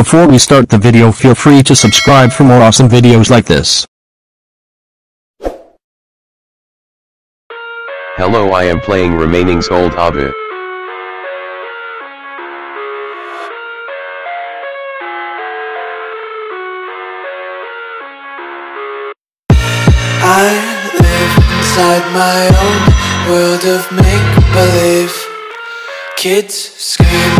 Before we start the video feel free to subscribe for more awesome videos like this. Hello I am playing Remaining's Old Obby. I live inside my own world of make-believe Kids screaming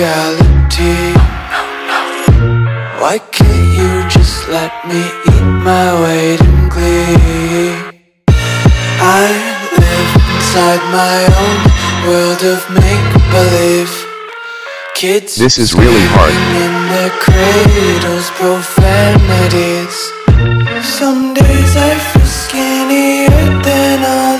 Reality. Why can't you just let me eat my weight in glee? I live inside my own world of make-believe. Kids This is really hard. in their cradles, profanities. Some days I feel skinnier than all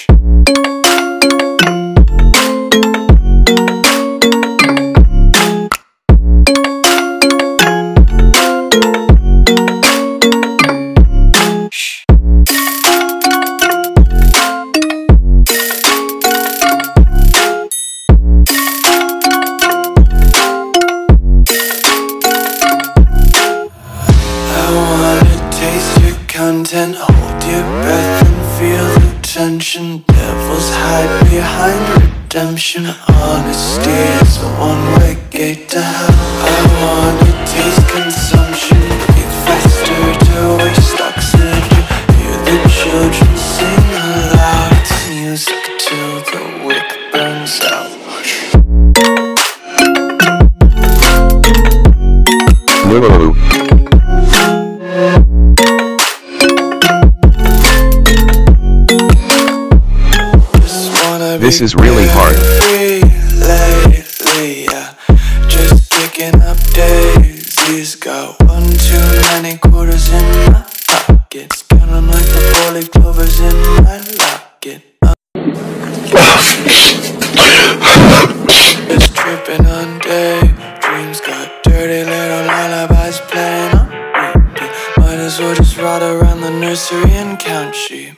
The tension. Devils hide behind redemption. Honesty is a one-way gate to hell. I wanna taste consumption, breathe faster to waste oxygen. Hear the children This is really hard. lately, yeah. Just kicking up daisies. Got one too many quarters in my pockets. Like the clovers in my locket. Tripping on daydreams. Got dirty little lullabies playing on. Might as well just ride around the nursery and count sheep.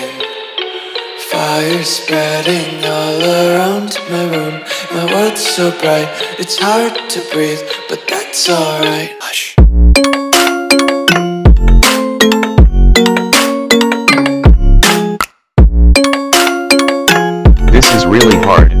Fire spreading all around my room. My world's so bright, it's hard to breathe, but that's alright. Hush. This is really hard.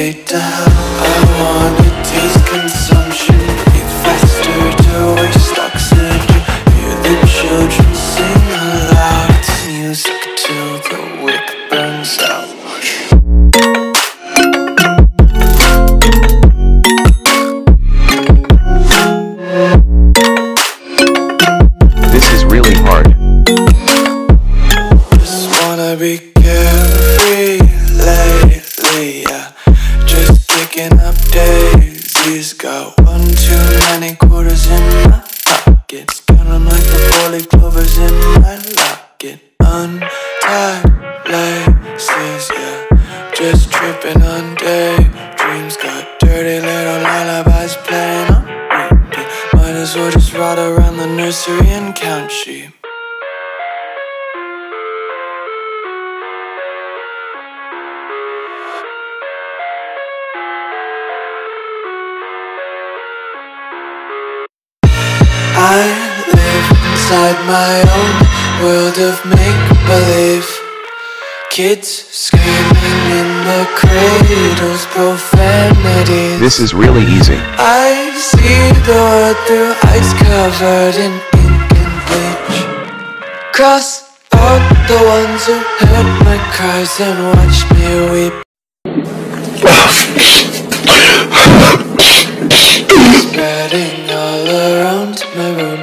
Gate hell. Untied yeah. Just tripping on daydreams. Got dirty little lullabies playing on repeat. Might as well just ride around the nursery and count sheep. I live inside my own world of make believe. Kids screaming in their cradles, profanities. This is really easy. I see the world through ice covered in ink and bleach. Cross out the ones who heard my cries and watched me weep. Spreading all around my room.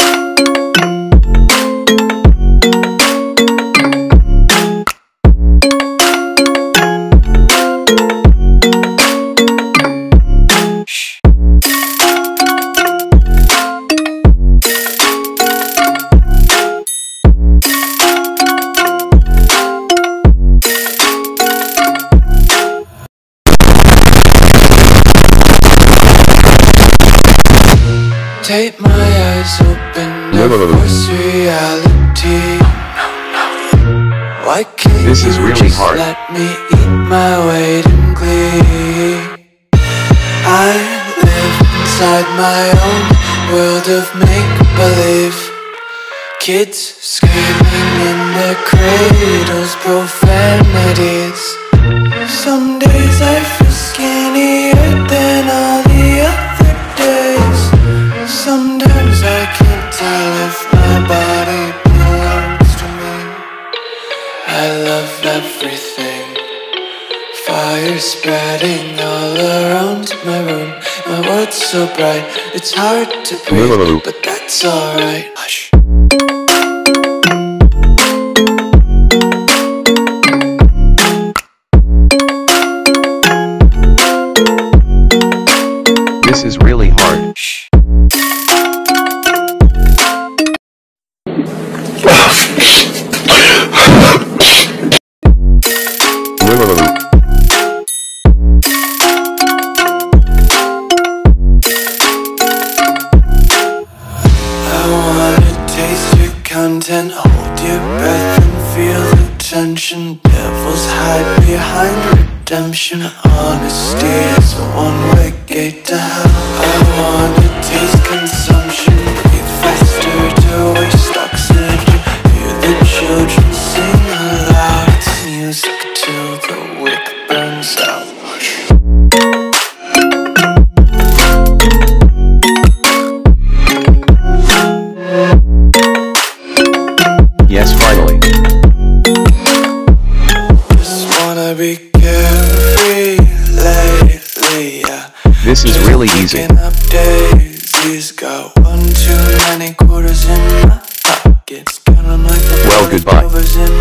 Force reality. Why can't This is really just hard. let me eat my weight in glee? I live inside my own world of make believe. Kids screaming in their cradles, profanities. Some Fire spreading all around my room. My world's so bright, it's hard to breathe, but that's alright. Hush. This is really hard. Content, hold your breath and feel the tension. Devils hide behind redemption. Honesty is a one-way gate to hell. This is really easy. Well, goodbye.